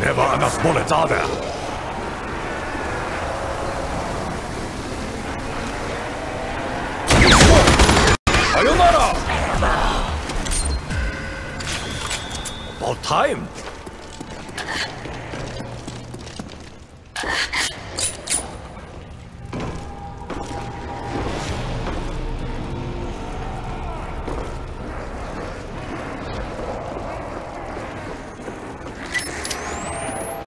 Never enough bullets, are there? About time!